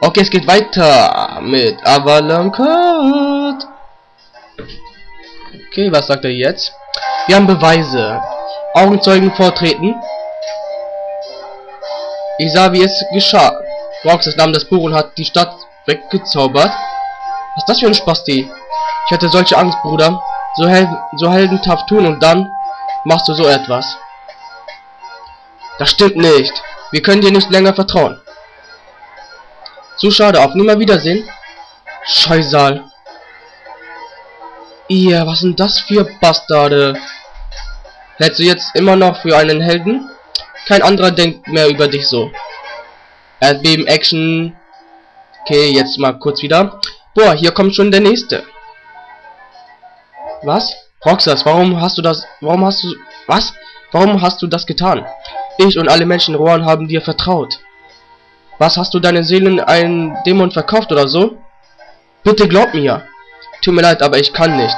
Okay, es geht weiter mit Avalon Code. Okay, was sagt er jetzt? Wir haben Beweise. Augenzeugen vortreten. Ich sah, wie es geschah. Roxas nahm das Buch und hat die Stadt weggezaubert. Was ist das für ein Spasti? Ich hatte solche Angst, Bruder. So, hel so heldenhaft tun und dann machst du so etwas. Das stimmt nicht. Wir können dir nicht länger vertrauen. Zu schade, auf Nimmerwiedersehen. Scheusal. Ihr, was sind das für Bastarde? Hältst du jetzt immer noch für einen Helden? Kein anderer denkt mehr über dich so. Erdbeben, Action. Okay, jetzt mal kurz wieder. Boah, hier kommt schon der nächste. Was? Roxas, warum hast du das... Warum hast du... Was? Warum hast du das getan? Ich und alle Menschen in Rohan haben dir vertraut. Was, hast du deine Seelen einen Dämon verkauft oder so? Bitte glaub mir. Tut mir leid, aber ich kann nicht.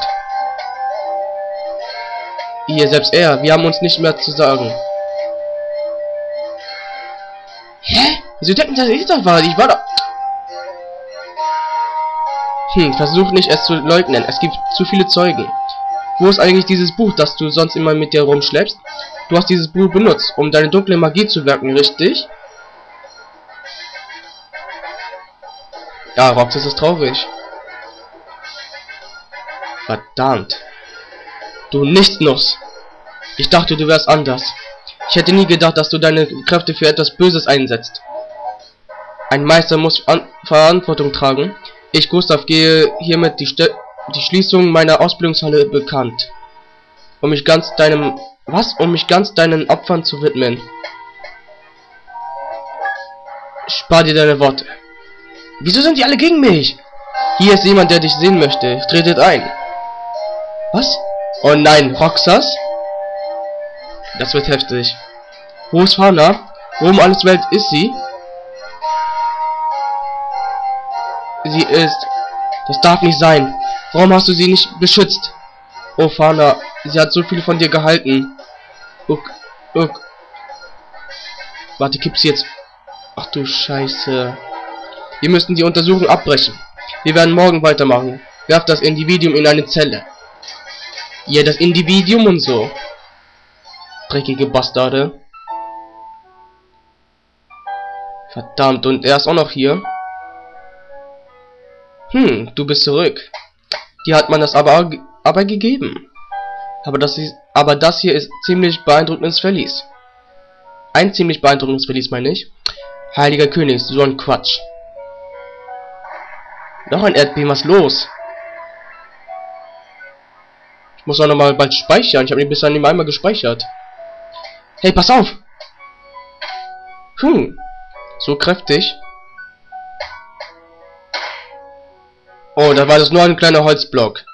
Ihr, selbst er, wir haben uns nicht mehr zu sagen. Hä? Wieso denken dass ich das war? Ich war da... Hm, versuch nicht es zu leugnen. Es gibt zu viele Zeugen. Wo ist eigentlich dieses Buch, das du sonst immer mit dir rumschleppst? Du hast dieses Buch benutzt, um deine dunkle Magie zu wirken, richtig? Ja, Rox, das ist traurig. Verdammt. Du Nichtsnuss. Ich dachte, du wärst anders. Ich hätte nie gedacht, dass du deine Kräfte für etwas Böses einsetzt. Ein Meister muss An Verantwortung tragen. Ich, Gustav, gehe hiermit die, St die Schließung meiner Ausbildungshalle bekannt. Um mich ganz deinem... Was? Um mich ganz deinen Opfern zu widmen. Spar dir deine Worte. Wieso sind die alle gegen mich? Hier ist jemand, der dich sehen möchte. Tretet ein. Was? Oh nein, Roxas? Das wird heftig. Wo ist Fana? Wo um alles Welt ist sie? Sie ist... Das darf nicht sein. Warum hast du sie nicht beschützt? Oh, Fana, sie hat so viel von dir gehalten. Uck, uck. Warte, gibt's jetzt... Ach du Scheiße. Wir müssen die Untersuchung abbrechen. Wir werden morgen weitermachen. Werft das Individuum in eine Zelle. Ja, das Individuum und so. Dreckige Bastarde. Verdammt, und er ist auch noch hier. Hm, du bist zurück. Die hat man das aber, aber gegeben. Aber das, ist, aber das hier ist ziemlich beeindruckendes Verlies. Ein ziemlich beeindruckendes Verlies, meine ich. Heiliger König, so ein Quatsch. Noch ein Erdbeben, was los? Ich muss auch noch mal bald speichern. Ich habe ihn bis dahin einmal gespeichert. Hey, pass auf! Hm, so kräftig. Oh, da war das nur ein kleiner Holzblock.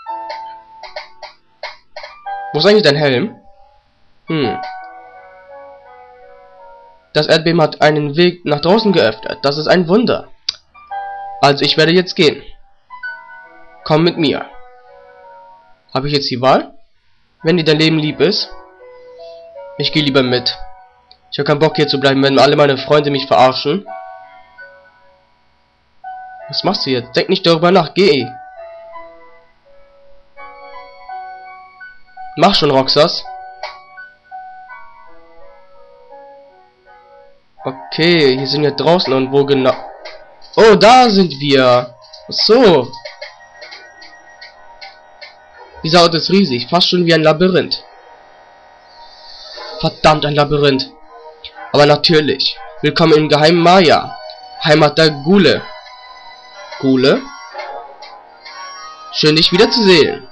Wo ist eigentlich dein Helm? Hm. Das Erdbeben hat einen Weg nach draußen geöffnet. Das ist ein Wunder. Also ich werde jetzt gehen. Komm mit mir. Habe ich jetzt die Wahl? Wenn dir dein Leben lieb ist? Ich gehe lieber mit. Ich habe keinen Bock hier zu bleiben, wenn alle meine Freunde mich verarschen. Was machst du jetzt? Denk nicht darüber nach, geh. Mach schon, Roxas. Okay, hier sind wir draußen und wo genau... Oh, da sind wir. So. Dieser Ort ist riesig, fast schon wie ein Labyrinth. Verdammt, ein Labyrinth. Aber natürlich. Willkommen im geheimen Maya. Heimat der Gule. Gule? Schön, dich wiederzusehen.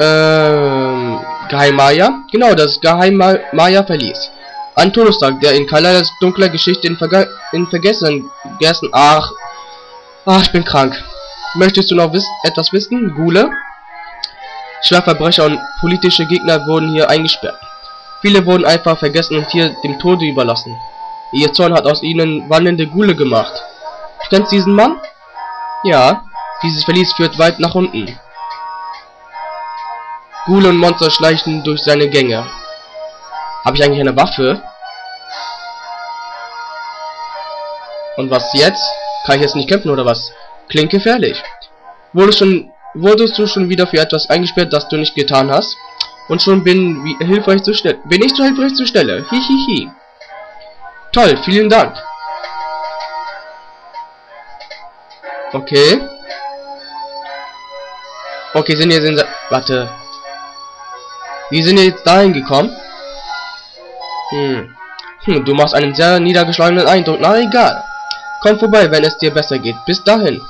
Ähm, Geheim Maya? Genau, das Geheim Maya verließ. Ein Todestag, der in Kaladas dunkler Geschichte in, Verge in Vergessen gegessen. Ach. Ach, ich bin krank. Möchtest du noch wiss etwas wissen, Gule? Schwerverbrecher und politische Gegner wurden hier eingesperrt. Viele wurden einfach vergessen und hier dem Tode überlassen. Ihr Zorn hat aus ihnen wandelnde Gule gemacht. Du kennst diesen Mann? Ja. Dieses Verlies führt weit nach unten. Gule und Monster schleichen durch seine Gänge. Habe ich eigentlich eine Waffe? Und was jetzt? Kann ich jetzt nicht kämpfen oder was? Klingt gefährlich. Wurdest, schon, wurdest du schon wieder für etwas eingesperrt, das du nicht getan hast? Und schon bin wie hilfreich zur Stelle. Bin ich zu hilfreich zur Stelle. Hihihi. Toll, vielen Dank. Okay. Okay, sind jetzt in... Warte. Wie sind wir jetzt dahin gekommen? Hm. Hm, du machst einen sehr niedergeschlagenen Eindruck. Na egal. Komm vorbei, wenn es dir besser geht. Bis dahin.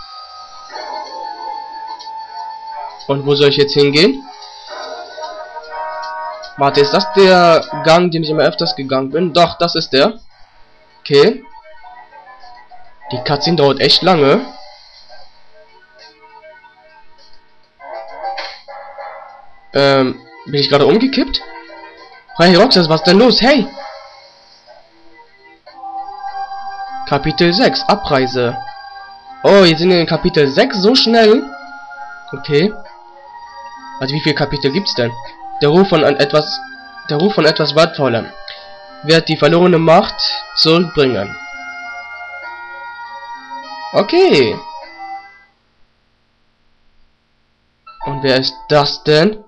Und wo soll ich jetzt hingehen? Warte, ist das der Gang, den ich immer öfters gegangen bin? Doch, das ist der. Okay. Die Cutscene dauert echt lange. Ähm, bin ich gerade umgekippt? Hey Roxas, was denn los? Hey! Kapitel 6, Abreise. Oh, wir sind in Kapitel 6 so schnell. Okay. Also wie viele Kapitel gibt's denn? Der Ruf von etwas der Ruf von etwas Wertvollem wird die verlorene Macht zurückbringen. Okay. Und wer ist das denn?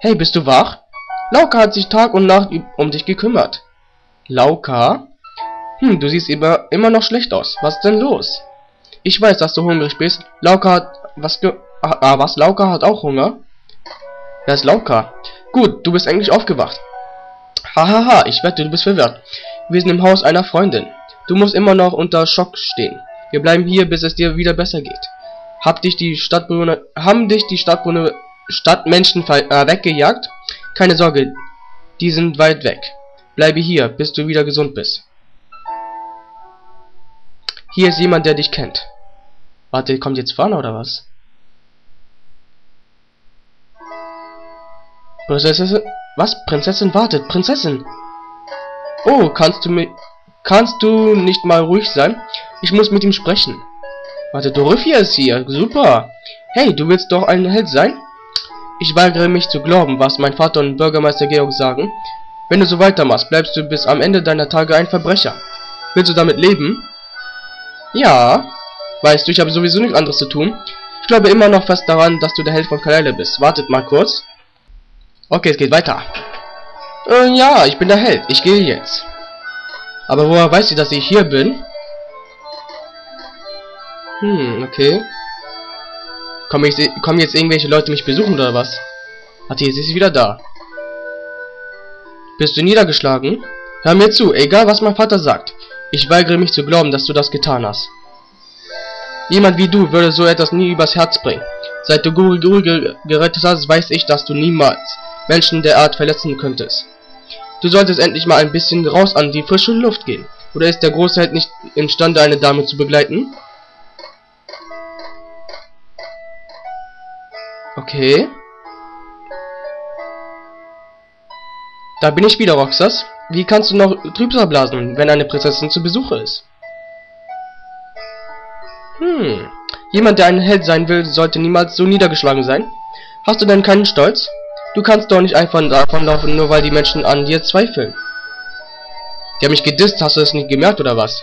Hey, bist du wach? Lauka hat sich Tag und Nacht um dich gekümmert. Lauka? Hm, du siehst immer, immer noch schlecht aus. Was ist denn los? Ich weiß, dass du hungrig bist. Lauka hat... Was ge... Ah, ah was? Lauka hat auch Hunger? Wer ist Lauka? Gut, du bist eigentlich aufgewacht. Hahaha, ha, ha, ich wette, du bist verwirrt. Wir sind im Haus einer Freundin. Du musst immer noch unter Schock stehen. Wir bleiben hier, bis es dir wieder besser geht. Hab dich die Stadtbewohner... Haben dich die Stadtbewohner Stadtmenschen äh, weggejagt? Keine Sorge, die sind weit weg. Bleibe hier, bis du wieder gesund bist. Hier ist jemand, der dich kennt. Warte, kommt jetzt vorne oder was? Prinzessin? Was? Prinzessin wartet. Prinzessin! Oh, kannst du mir... Kannst du nicht mal ruhig sein? Ich muss mit ihm sprechen. Warte, Dorothea ist hier. Super. Hey, du willst doch ein Held sein? Ich weigere mich zu glauben, was mein Vater und Bürgermeister Georg sagen. Wenn du so weitermachst, bleibst du bis am Ende deiner Tage ein Verbrecher. Willst du damit leben? Ja. Weißt du, ich habe sowieso nichts anderes zu tun. Ich glaube immer noch fest daran, dass du der Held von Kalele bist. Wartet mal kurz. Okay, es geht weiter. Äh, ja, ich bin der Held. Ich gehe jetzt. Aber woher weiß sie, dass ich hier bin? Hm, okay. Kommen jetzt, kommen jetzt irgendwelche Leute mich besuchen oder was? Warte, jetzt ist sie wieder da. Bist du niedergeschlagen? Hör mir zu, egal was mein Vater sagt. Ich weigere mich zu glauben, dass du das getan hast. Jemand wie du würde so etwas nie übers Herz bringen. Seit du Guru Guru gerettet hast, weiß ich, dass du niemals Menschen der Art verletzen könntest. Du solltest endlich mal ein bisschen raus an die frische Luft gehen. Oder ist der Großheld nicht imstande, eine Dame zu begleiten? Okay. Da bin ich wieder, Roxas. Wie kannst du noch Trübsal blasen, wenn eine Prinzessin zu Besuch ist? Hm. Jemand, der ein Held sein will, sollte niemals so niedergeschlagen sein. Hast du denn keinen Stolz? Du kannst doch nicht einfach davonlaufen, nur weil die Menschen an dir zweifeln. Die haben mich gedisst, hast du es nicht gemerkt oder was?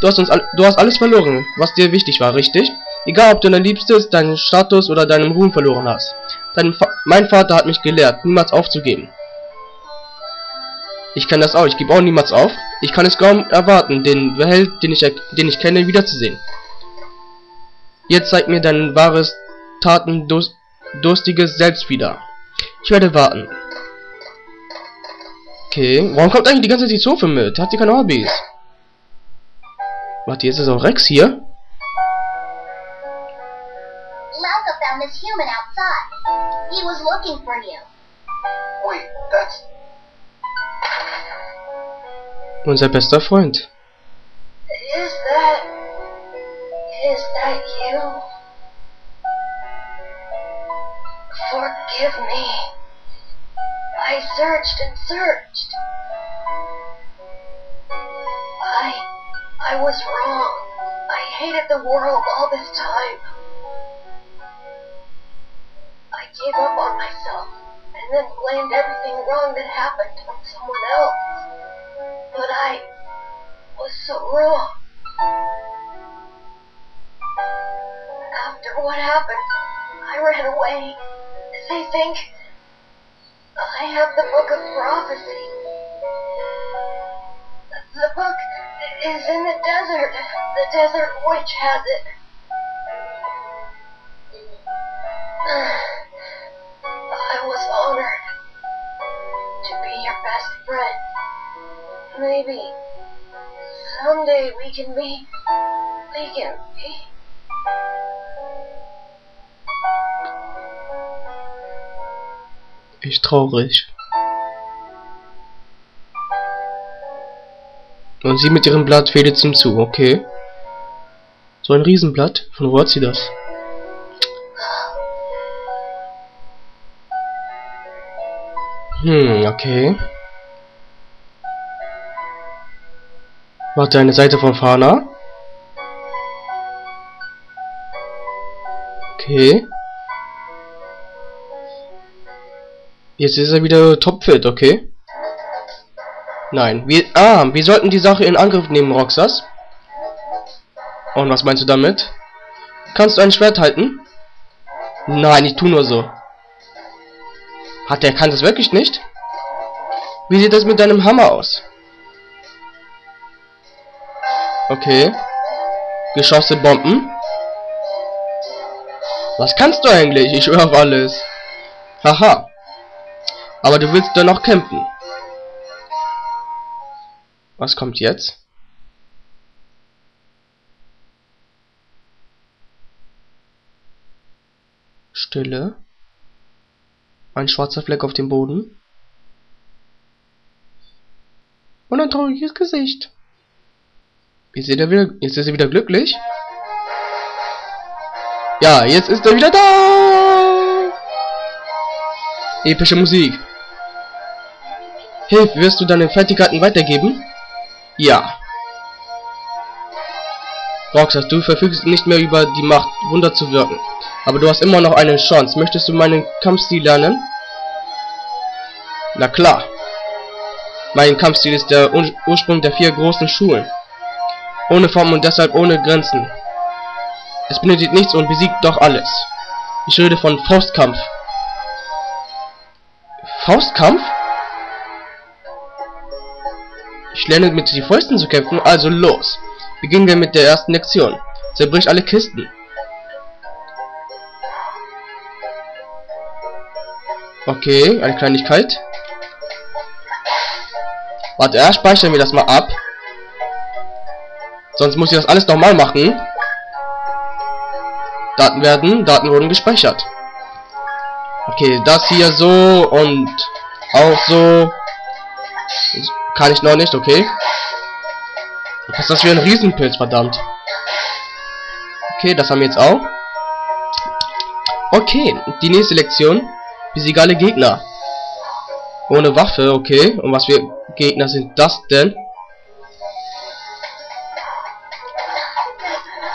Du hast uns du hast alles verloren, was dir wichtig war, richtig? Egal ob du dein Liebstes, deinen Status oder deinen Ruhm verloren hast. Dein Fa mein Vater hat mich gelehrt, niemals aufzugeben. Ich kann das auch, ich gebe auch niemals auf. Ich kann es kaum erwarten, den Held, den ich, den ich kenne, wiederzusehen. Jetzt zeig mir dein wahres, tatendurstiges Selbst wieder. Ich werde warten. Okay, warum kommt eigentlich die ganze Zeit die Zofe mit? Hat sie keine Hobbys? Warte, jetzt ist auch Rex hier. Found this human outside. He was looking for you. Wait, that's... Unser bester Freund. Is that... Is that you? Forgive me. I searched and searched. I... I was wrong. I hated the world all this time. Myself and then blamed everything wrong that happened on someone else. But I, was so wrong. After what happened, I ran away. They think I have the book of prophecy. The book is in the desert. The desert witch has it. Friend. Maybe someday we can be. Be. Echt traurig. Und sie mit ihrem Blatt fädelt ihm zu, okay. So ein Riesenblatt? Von wo hat sie das? Hm, okay. Warte, eine Seite von Fana. Okay. Jetzt ist er wieder topfit, okay? Nein. Wir, ah, wir sollten die Sache in Angriff nehmen, Roxas. Und was meinst du damit? Kannst du ein Schwert halten? Nein, ich tu nur so. Hat der kann das wirklich nicht? Wie sieht das mit deinem Hammer aus? Okay. Geschosse, Bomben. Was kannst du eigentlich? Ich höre auf alles. Haha. Aber du willst doch noch kämpfen. Was kommt jetzt? Stille. Ein schwarzer Fleck auf dem Boden. Und ein trauriges Gesicht. Jetzt ist er wieder, jetzt ist er wieder glücklich. Ja, jetzt ist er wieder da. Epische Musik. Hilf, wirst du deine Fertigkeiten weitergeben? Ja. Roxas, du verfügst nicht mehr über die Macht, Wunder zu wirken. Aber du hast immer noch eine Chance. Möchtest du meinen Kampfstil lernen? Na klar. Mein Kampfstil ist der Ur Ursprung der vier großen Schulen. Ohne Form und deshalb ohne Grenzen. Es benötigt nichts und besiegt doch alles. Ich rede von Faustkampf. Faustkampf? Ich lerne mit den Fäusten zu kämpfen, also los. Beginnen wir mit der ersten Lektion. Zerbrich alle Kisten. Okay, eine Kleinigkeit. Warte, erst speichern wir das mal ab. Sonst muss ich das alles nochmal machen. Daten werden, Daten wurden gespeichert. Okay, das hier so und auch so. Kann ich noch nicht, okay. Was ist das für ein Riesenpilz, verdammt. Okay, das haben wir jetzt auch. Okay, die nächste Lektion. Besiege alle Gegner. Ohne Waffe, okay. Und was für Gegner sind das denn?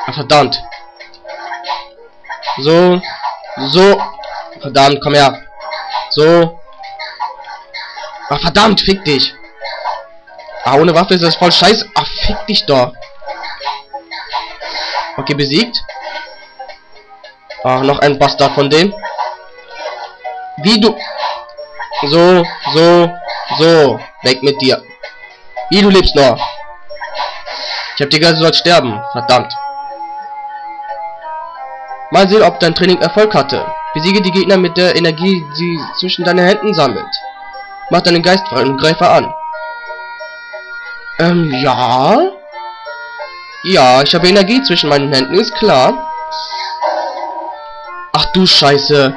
Ah, verdammt. So. So. Verdammt, komm her. So. Ah, verdammt, fick dich. Ah, ohne Waffe ist das voll scheiße. Ach, fick dich doch. Okay, besiegt. Ah, noch ein Bastard von denen. Wie du... So, so, so. Weg mit dir. Wie du lebst noch. Ich hab dir gesagt, du sollst sterben. Verdammt. Mal sehen, ob dein Training Erfolg hatte. Besiege die Gegner mit der Energie, die zwischen deinen Händen sammelt. Mach deinen Geist frei und greife an. Ähm, ja. Ja, ich habe Energie zwischen meinen Händen, ist klar. Ach du Scheiße.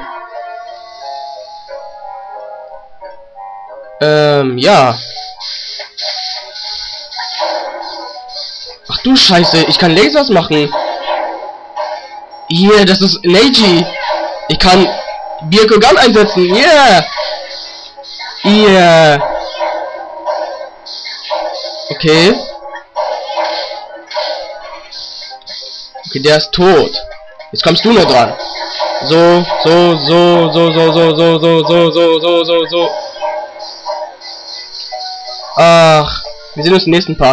Ähm, ja. Ach du Scheiße, ich kann Lasers machen. Hier, das ist Neji. Ich kann Byakugan einsetzen. Yeah. Yeah. Okay. Okay, der ist tot. Jetzt kommst du nur dran. So, so, so, so, so, so, so, so, so, so, so, so, so. Ach, wir sehen uns im nächsten Part.